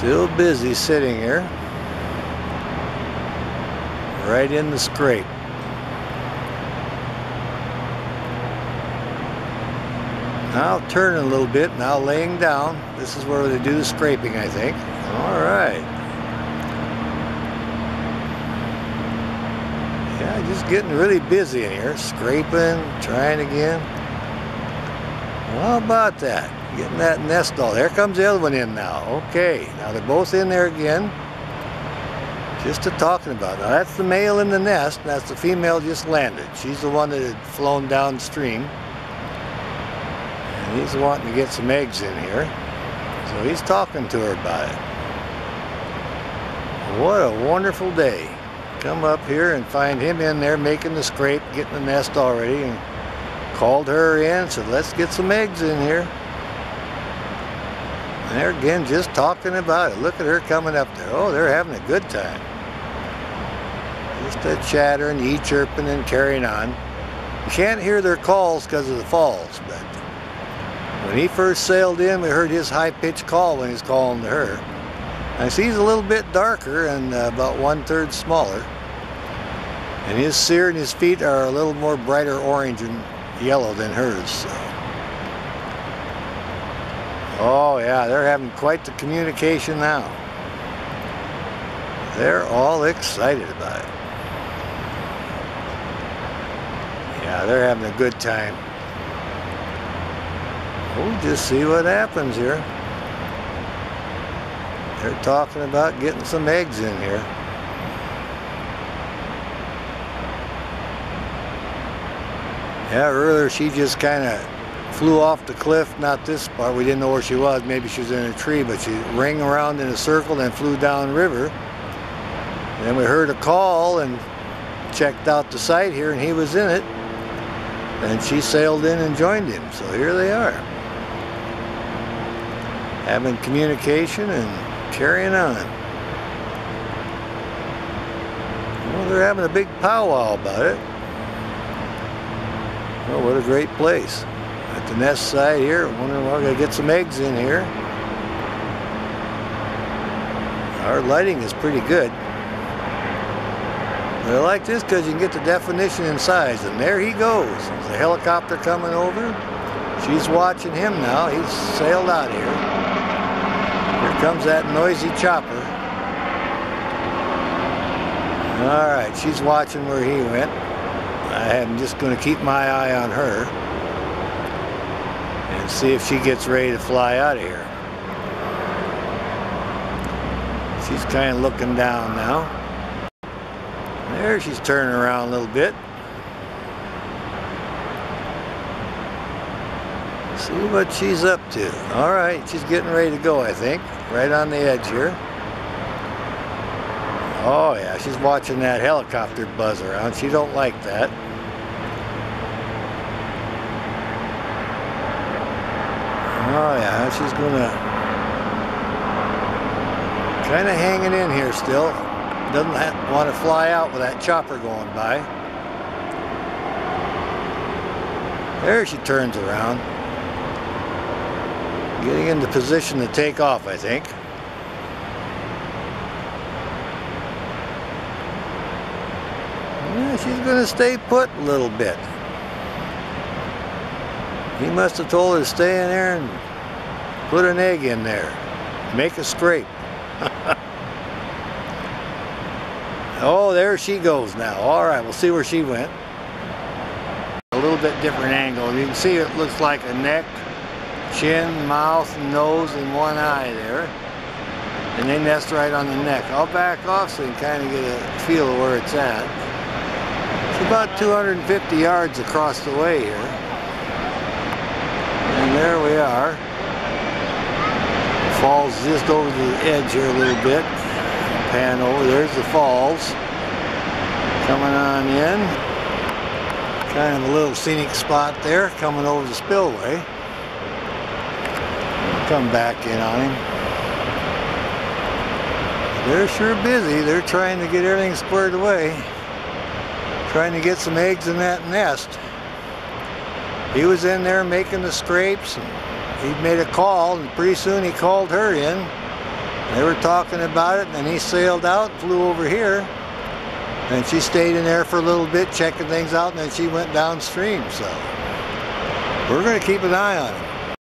Still busy sitting here. Right in the scrape. Now turning a little bit, now laying down. This is where they do the scraping, I think. All right. Yeah, just getting really busy in here. Scraping, trying again. How about that? Getting that nest all. There comes the other one in now. Okay, now they're both in there again. Just to talking about. Now that's the male in the nest. That's the female just landed. She's the one that had flown downstream. And he's wanting to get some eggs in here. So he's talking to her about it. What a wonderful day. Come up here and find him in there making the scrape, getting the nest already, and called her in, said, let's get some eggs in here. And there again, just talking about it. Look at her coming up there. Oh, they're having a good time. Just a chattering, e-chirping and carrying on. You can't hear their calls because of the falls, but when he first sailed in, we heard his high-pitched call when he was calling to her. And he's a little bit darker and uh, about one-third smaller. And his cere and his feet are a little more brighter orange and yellow than hers. So. Oh yeah, they're having quite the communication now. They're all excited about it. Yeah, they're having a good time. We'll just see what happens here. They're talking about getting some eggs in here. Yeah, earlier she just kind of flew off the cliff, not this part, we didn't know where she was, maybe she was in a tree, but she rang around in a circle, and flew down river. And then we heard a call and checked out the site here, and he was in it. And she sailed in and joined him, so here they are. Having communication and carrying on. Well, they're having a big powwow about it. Oh, what a great place. At the nest side here, wondering if I gotta get some eggs in here. Our lighting is pretty good. But I like this because you can get the definition and size. And there he goes. There's a helicopter coming over. She's watching him now. He's sailed out here. Here comes that noisy chopper. All right, she's watching where he went. I'm just going to keep my eye on her and see if she gets ready to fly out of here. She's kind of looking down now. There, she's turning around a little bit. See what she's up to. All right, she's getting ready to go, I think. Right on the edge here. Oh yeah, she's watching that helicopter buzz around. She don't like that. Oh yeah, she's gonna kind of hanging in here still. Doesn't want to fly out with that chopper going by. There she turns around. Getting into position to take off, I think. Yeah, she's gonna stay put a little bit. He must have told her to stay in there and put an egg in there. Make a scrape. oh, there she goes now. All right, we'll see where she went. A little bit different angle. You can see it looks like a neck, chin, mouth, nose, and one eye there. And they nest right on the neck. I'll back off so you can kind of get a feel of where it's at. It's about 250 yards across the way here. And there we are. Falls just over the edge here a little bit. Pan over, there's the falls. Coming on in. Kind of a little scenic spot there, coming over the spillway. Come back in on him. They're sure busy. They're trying to get everything squared away. Trying to get some eggs in that nest. He was in there making the scrapes. And he made a call, and pretty soon he called her in. They were talking about it, and then he sailed out, flew over here, and she stayed in there for a little bit, checking things out, and then she went downstream. So we're going to keep an eye on him.